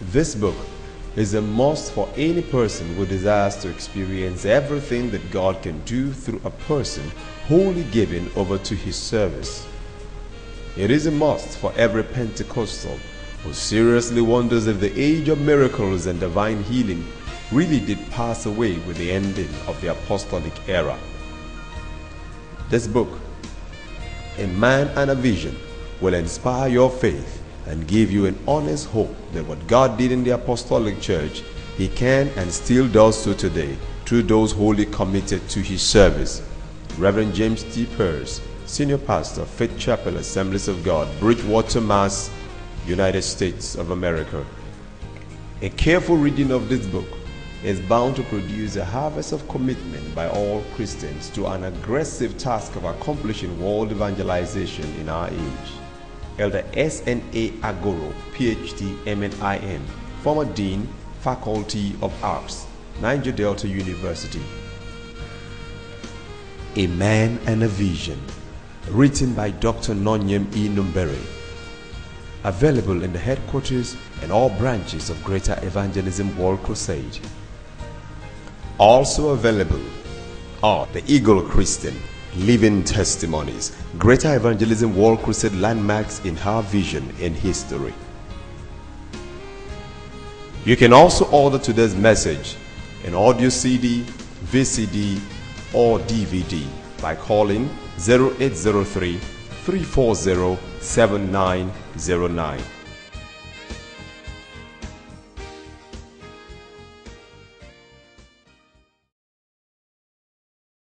This book is a must for any person who desires to experience everything that God can do through a person wholly given over to His service. It is a must for every Pentecostal who seriously wonders if the age of miracles and divine healing really did pass away with the ending of the apostolic era. This book, A Man and a Vision, will inspire your faith and give you an honest hope that what God did in the apostolic church, He can and still does so today through those wholly committed to His service. Reverend James T. Pearce, Senior Pastor, Faith Chapel Assemblies of God, Bridgewater, Mass., United States of America. A careful reading of this book is bound to produce a harvest of commitment by all Christians to an aggressive task of accomplishing world evangelization in our age. Elder S.N.A. Agoro, PhD, MNIM, former Dean, Faculty of Arts, Niger Delta University. A Man and a Vision, written by Dr. Nonyem E. Numbere. Available in the headquarters and all branches of Greater Evangelism World Crusade. Also available are the Eagle Christian, Living Testimonies, Greater Evangelism World Crusade landmarks in her vision and history. You can also order today's message in audio CD, VCD, or DVD by calling 0803 340 7909